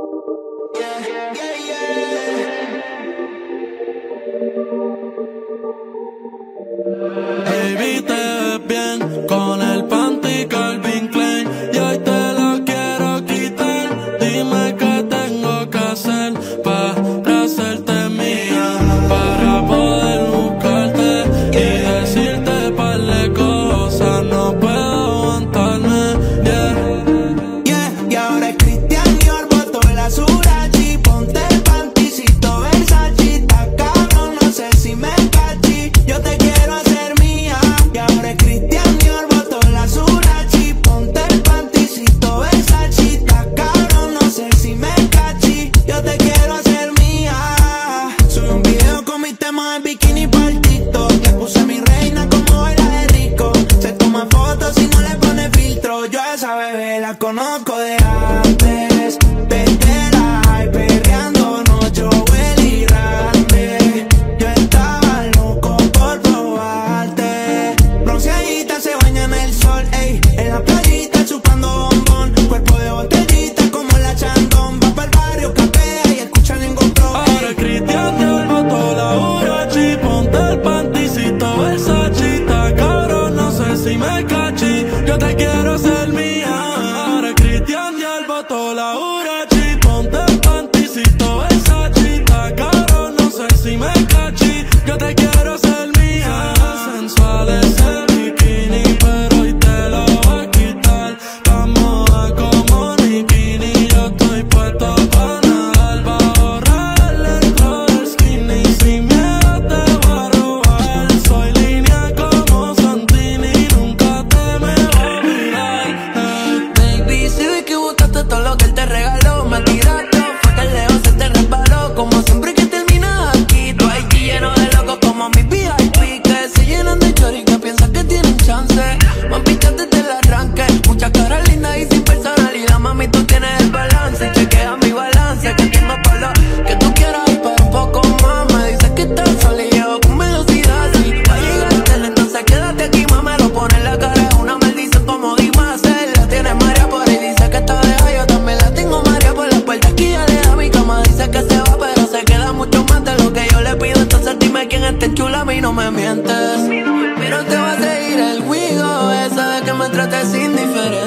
Yeah, yeah, yeah. colear. todo lo que él te regala. me trates indiferente.